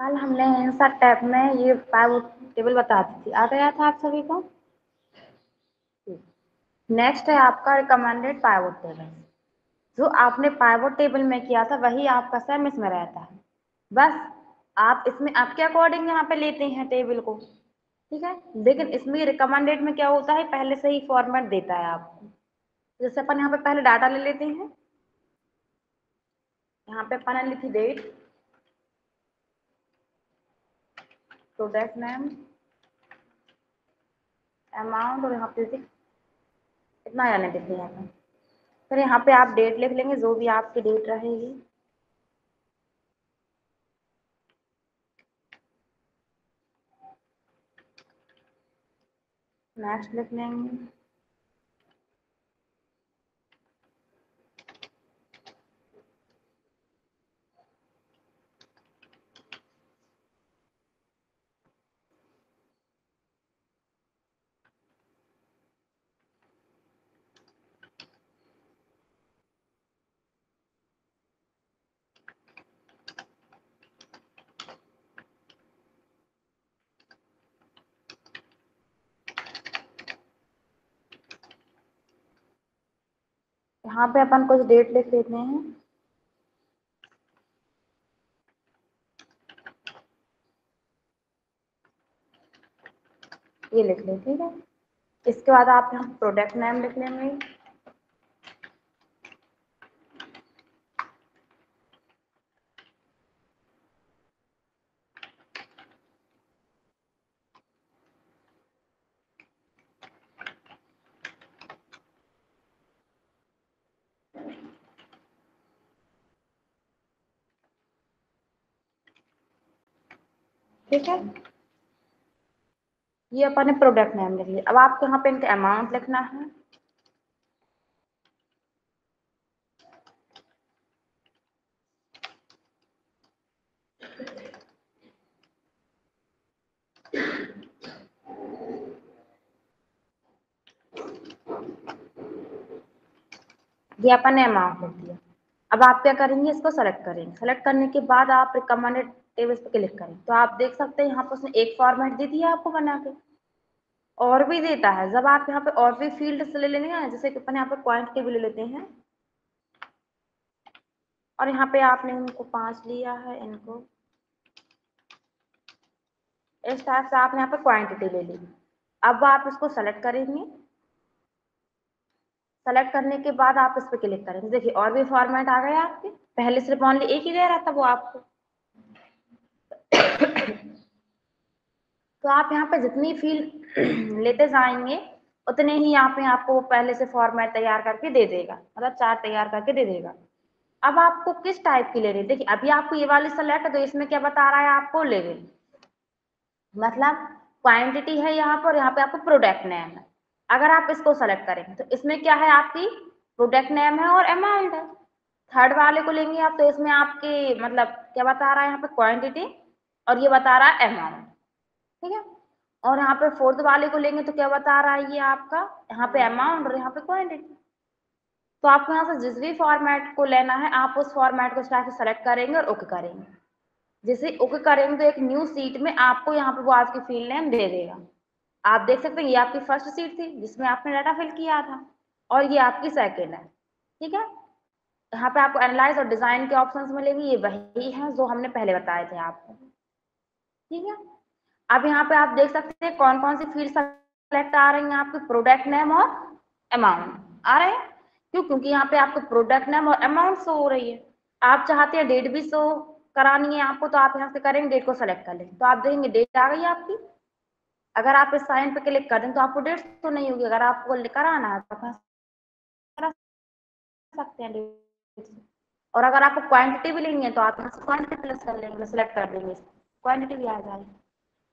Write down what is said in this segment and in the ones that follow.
कल हमने answer tab में ये पाइवोट टेबल बता दी थी। आ गया था आप सभी को? नेक्स्ट है आपका रिकमेंडेड पाइवोट टेबल जो आपने पाइवोट टेबल में किया था, वही आपका सेम इसमें रहता है। बस, आप इसमें, आपके अकॉर्डिंग यहाँ पे लेते हैं टेबल को। ठीक है? लेकिन इसमें रिकमेंडेड में क्या होता है? पहले से ही फॉर्मेट देता है आपको। जैसे अपन यहाँ पे पहले डाटा ले लेते हैं। यहाँ पे अपन लिखी डेट प्रोडक्ट नेम अमाउंट और यहाँ पे इतना जाने देते हैं फिर यहाँ पे। आप डेट लिख लेंगे, जो भी आपकी डेट रहेगी। नेक्स्ट लिख लेंगे। यहाँ पे अपन कुछ डेट लिख लेते हैं। ये लिख लें ठीक है। इसके बाद आप यहाँ प्रोडक्ट नेम लिख लेंगे। ठीक है? ये अपन ने प्रोडक्ट नेम लिख लिया। अब आपको यहाँ पे इनका अमाउंट लिखना है। ये अपन ने अमाउंट लिख दिया। अब आप क्या करेंगे? इसको सेलेक्ट करेंगे। सेलेक्ट करने के बाद आप रिकमेंडेड टेबल्स पे क्लिक करें। तो आप देख सकते हैं यहाँ पर उसने एक फॉर्मेट दे दिया आपको बना के। और भी देता है। जब आप यहाँ पे और भी फ़ील्ड ले लेंगे ना जैसे कि अपन यहाँ पे पॉइंट के भी ले लेते हैं। और यहाँ पे आपने इनको पाँच लिया है, इनको। इस टाइप से आपने यहाँ पे क्वांटिटी ले ली। अब आप इसको सेलेक्ट करेंगे। सेलेक्ट करने के बाद आप इस पर क्लिक करेंगे। देखिए, और भी फॉर्मेट आ गया आपके। पहले सिर्फ़ ऑनली एक ही दे रहा था वो आपको। तो आप यहाँ पे जितनी फील लेते जाएँगे, उतने ही यहाँ पे आपको पहले से फॉर्मेट तैयार करके दे देगा। मतलब चार तैयार करके दे देगा। अब आपको किस टाइप की ले रही देखिए, अभी आपको ये वाली सेलेक्ट है तो इसमें क्या बता रहा है आपको? लेवल मतलब क्वांटिटी है यहाँ पर, यहाँ पे आपको प्रोडक्ट नेम है। अगर आप इसको सेलेक्ट करेंगे तो इसमें क्या है आपकी? प्रोडक्ट नेम है और अमाउंट है। थर्ड वाले को लेंगे आप तो इसमें आपकी मतलब क्या बता रहा है यहाँ पे? क्वांटिटी और ये बता रहा है अमाउंट ठीक है? और यहाँ पे फोर्थ वाले को लेंगे तो क्या बता रहा है ये आपका? यहाँ पे अमाउंट और यहाँ पे क्वांटिटी तो आपको यहाँ से जिस भी फॉर्मेट को लेना है, आप उस फॉर्मेट को सेलेक्ट करेंगे और ओके करेंगे। जैसे ओके करेंगे तो एक न्यू सीट में आपको यहाँ पे वो आपकी फ़ील्ड नेम दे देगा। आप देख सकते हैं, ये आपकी फ़र्स्ट सीट थी, जिसमें आपने डाटा फिल किया था, और ये आपकी सेकेंड है। ठीक है? यहाँ पे आपको एनालाइज और डिज़ाइन के ऑप्शंस मिलेंगे, ये वही है जो हमने पहले बताए थे आपको। ठीक है? अब यहाँ पे आप देख सकते हैं कौन कौन सी फ़ील्ड सेलेक्ट आ रही हैं आपके प्रोडक्ट नेम और अमाउंट आ रहे हैं? क्यों? क्योंकि यहाँ पे आपको प्रोडक्ट नेम और अमाउंट शो हो रही है। आप चाहते हैं डेट भी शो करानी है आपको तो आप यहाँ से करेंगे डेट को सेलेक्ट कर लें तो आप देखेंगे डेट आ गई आपकी। अगर आप इस साइन पे क्लिक कर दें तो आपको डेट तो नहीं होगी। अगर आपको कराना है तो करा सकते हैं डेट और अगर आपको क्वांटिटी भी लेनी है तो आप यहाँ से क्वांटिटी प्लस कर लेंगे सेलेक्ट कर देंगे क्वांटिटी भी आ जाएगी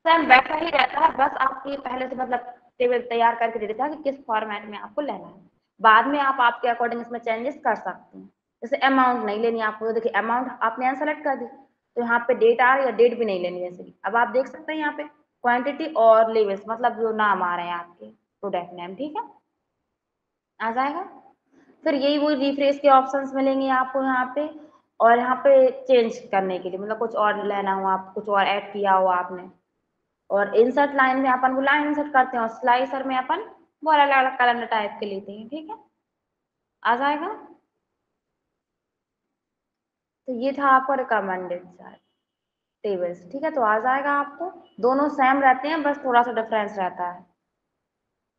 सेम वैसा ही रहता है, बस आपकी पहले से मतलब टेबल तैयार करके दे देता है कि किस फॉर्मेट में आपको लेना है। बाद में आप आपके अकॉर्डिंग इसमें चेंजेस कर सकते हैं। जैसे अमाउंट नहीं लेनी आपको तो देखिए अमाउंट आपने यहाँ सेलेक्ट कर दी तो यहाँ पे डेट आ रही है डेट भी नहीं लेनी जैसे अब आप देख सकते हैं यहाँ पे क्वांटिटी और लेवल्स मतलब जो नाम आ रहे हैं आपके प्रोडक्ट नेम ठीक है? आ जाएगा? फिर यही वो रिफ्रेश के ऑप्शंस मिलेंगे आपको यहाँ पे। और यहाँ पे चेंज करने के लिए मतलब कुछ और लेना हो आप कुछ और ऐड किया हो आपने। और इंसर्ट लाइन में अपन वो लाइन इंसर्ट करते हैं और स्लाइसर में अपन वो अलग अलग कैलेंडर टाइप के लेते हैं, ठीक है? आ जाएगा? तो ये था आपका रिकमेंडेड चार्ट टेबल्स ठीक है? तो आ जाएगा आपको। दोनों सेम रहते हैं, बस थोड़ा सा डिफरेंस रहता है।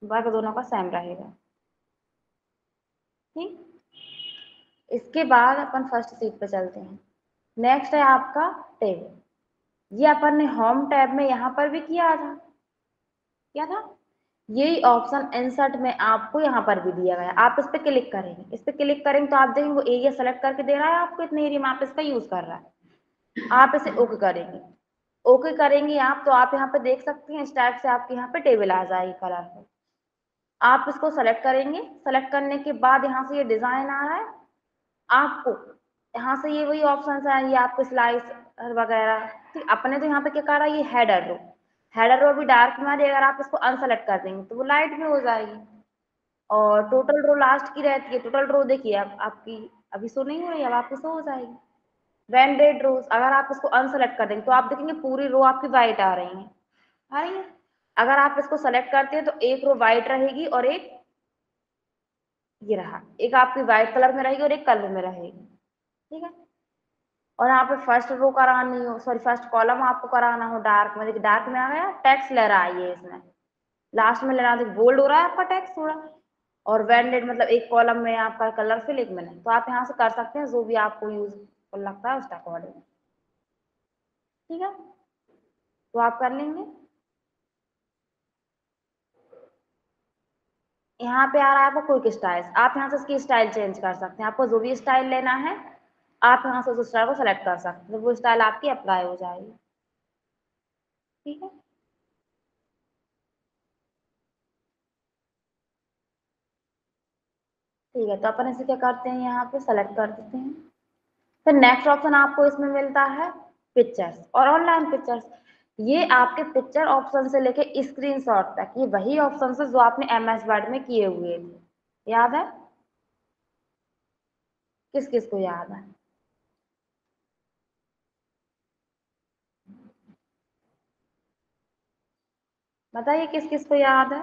बाकी दोनों का सेम रहेगा। ठीक? इसके बाद अपन फ़र्स्ट सीट पे चलते हैं। नेक्स्ट है आपका टेबल ये अपन ने होम टैब में यहाँ पर भी किया था। क्या था? यही ऑप्शन इंसर्ट में आपको यहाँ पर भी दिया गया। आप इस पर क्लिक करेंगे। इस पर क्लिक करेंगे तो आप देखेंगे वो एरिया सेलेक्ट करके दे रहा है आपको, इतने एरिया में आप इसका यूज़ कर रहा है। आप इसे ओके करेंगे। ओके करेंगे आप तो आप यहाँ पे देख सकते हैं, इस टाइप से आपके यहाँ पे टेबल आ जाएगी कलर आप इसको सेलेक्ट करेंगे। सेलेक्ट करने के बाद यहाँ से ये डिज़ाइन आ रहा है। आपको यहाँ से ये वही ऑप्शन है ये आपको स्लाइस वगैरह। ठीक अपने तो यहाँ पे क्या कर रहा है ये हेडर रो हेडर रो भी डार्क में आ रही अगर आप इसको अनसेलेक्ट कर देंगे तो वो लाइट में हो जाएगी। और टोटल रो लास्ट की रहती है टोटल रो देखिए आप, आपकी अभी सो नहीं हो रही अब आपकी सो हो जाएगी। वेंडेड रोज अगर आप इसको अनसेलेक्ट कर देंगे तो आप देखेंगे पूरी रो आपकी वाइट आ रही है। आ रही है? अगर आप इसको सेलेक्ट करते हैं तो एक रो वाइट रहेगी और एक ये रहा। एक आपकी व्हाइट कलर में रहेगी और एक कलर में रहेगी। ठीक है? और यहाँ पे फ़र्स्ट रो करानी हो सॉरी फ़र्स्ट कॉलम आपको कराना हो डार्क में। देखिए डार्क में आ गया टेक्स ले रहा है ये इसमें। लास्ट में लेना देखिए बोल्ड हो रहा है आपका टैक्स थोड़ा। और वेंडेड मतलब एक कॉलम में आपका कलर फिल एक में तो आप यहाँ से कर सकते हैं, जो भी आपको यूज़ लगता है, उसका अकॉर्डिंग ठीक है? तो आप कर लेंगे। यहाँ पे आ रहा है आपको क्विक स्टाइल आप यहाँ से इसकी स्टाइल चेंज कर सकते हैं। आपको जो भी स्टाइल लेना है, आप यहाँ से उस स्टाइल को सेलेक्ट कर सकते हैं। वो स्टाइल आपकी अप्लाई हो जाएगी। ठीक है? ठीक है तो अपन इसे क्या करते हैं यहाँ पे? सेलेक्ट कर देते हैं। फिर नेक्स्ट ऑप्शन आपको इसमें मिलता है पिक्चर्स और ऑनलाइन पिक्चर्स ये आपके पिक्चर ऑप्शन से लेके स्क्रीनशॉट तक, ये वही ऑप्शन है जो आपने एम एस वर्ड में किए हुए थे। याद है? किस किस को याद है? बताइए किस किस को याद है?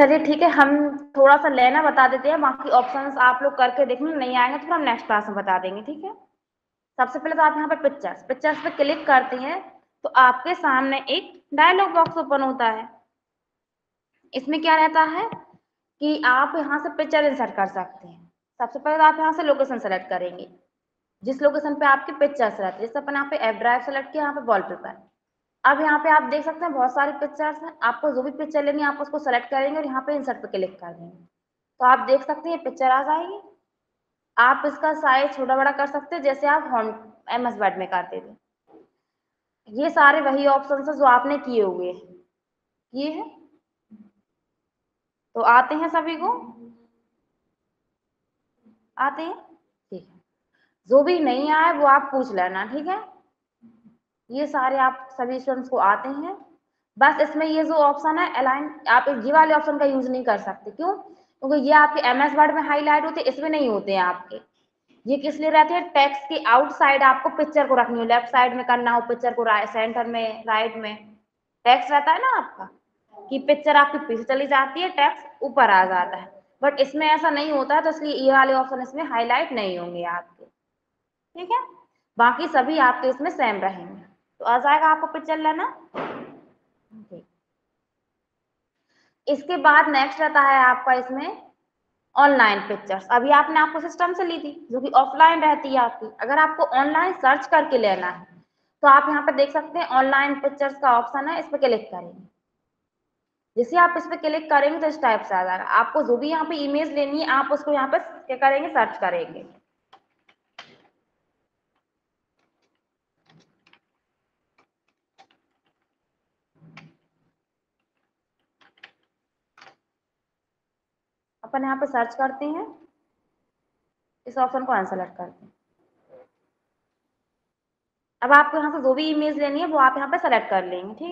चलिए ठीक है, हम थोड़ा सा लेना बता देते हैं, बाकी ऑप्शंस आप लोग करके देखने नहीं आएँगे तो हम नेक्स्ट क्लास में बता देंगे, ठीक है? सबसे पहले तो आप यहाँ पे पिक्चर्स पिक्चर्स पे क्लिक करते हैं तो आपके सामने एक डायलॉग बॉक्स ओपन होता है। इसमें क्या रहता है कि आप यहाँ से पिक्चर इंसर्ट कर सकते हैं। सबसे पहले तो आप यहाँ से लोकेशन सेलेक्ट करेंगे। जिस लोकेशन पे आपकी पिक्चर्स रहती है, जैसे अपन यहाँ पे एफ़ ड्राइव सेलेक्ट किया, यहाँ पे वॉलपेपर अब यहाँ पे आप देख सकते हैं बहुत सारी पिक्चर्स हैं। आपको जो भी पिक्चर लेनी है, आप उसको सेलेक्ट करेंगे और यहाँ पे इंसर्ट पे क्लिक कर देंगे। तो आप देख सकते हैं ये पिक्चर आ जाएगी। आप इसका साइज़ छोटा बड़ा कर सकते हैं, जैसे आप होम एम एस वर्ड में करते थे। ये सारे वही ऑप्शन है जो आपने किए हुए हैं। ये है। तो आते हैं सभी को। आते हैं। ठीक है। जो भी नहीं आए वो आप पूछ लेना, ठीक है? ये सारे आप सभी स्टूडेंट्स को आते हैं। बस इसमें ये जो ऑप्शन है अलाइन आप ये वाले ऑप्शन का यूज़ नहीं कर सकते। क्यों? क्योंकि ये आपके एम एस वर्ड में हाईलाइट होते हैं इसमें नहीं होते हैं आपके। ये किस लिए रहते हैं? टेक्स्ट के आउटसाइड आपको पिक्चर को रखनी हो। लेफ़्ट साइड में करना हो पिक्चर को सेंटर में राइट में। टेक्स्ट रहता है ना आपका? कि पिक्चर आपकी पीछे चली जाती है टेक्स्ट ऊपर आ जाता है। बट इसमें ऐसा नहीं होता है तो इसलिए ये वाले ऑप्शन इसमें हाईलाइट नहीं होंगे आपके। ठीक है? बाकी सभी आपके इसमें सेम रहेंगे। तो आ जाएगा आपको पिक्चर लेना इसके बाद नेक्स्ट रहता है आपका इसमें ऑनलाइन पिक्चर्स अभी आपने आपको सिस्टम से ली थी जो कि ऑफलाइन रहती है आपकी। अगर आपको ऑनलाइन सर्च करके लेना है तो आप यहाँ पे देख सकते हैं ऑनलाइन पिक्चर्स का ऑप्शन है इस पर क्लिक करेंगे। जैसे आप इस पर क्लिक करेंगे तो इस टाइप से आ जाएगा। आपको जो भी यहाँ पे इमेज लेनी है आप उसको यहाँ पे क्या करेंगे? सर्च करेंगे। अपन यहाँ पे सर्च करते हैं। इस ऑप्शन को अनसेलेक्ट करते हैं। अब आपको यहाँ से जो भी इमेज लेनी है, वो आप यहाँ पे सेलेक्ट कर लेंगे, ठीक है?